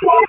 What?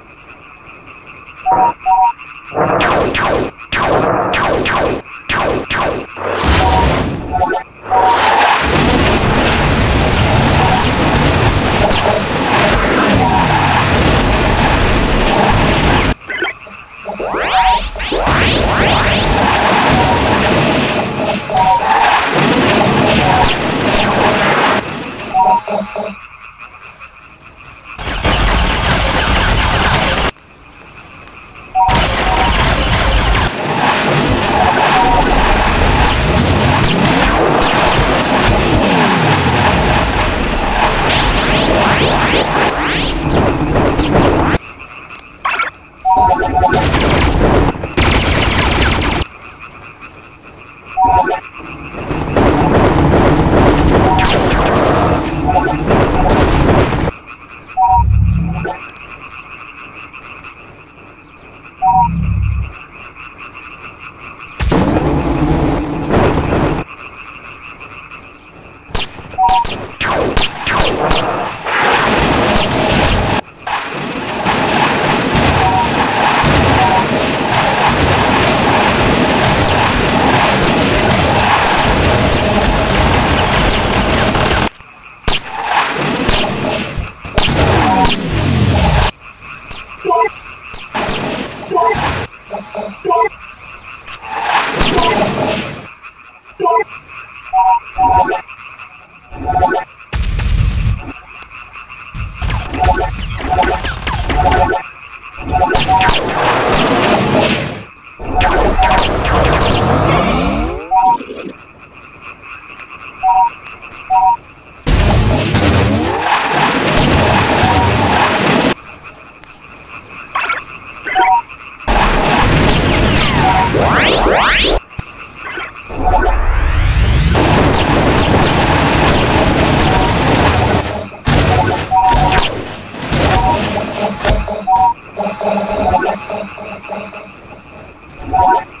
you What?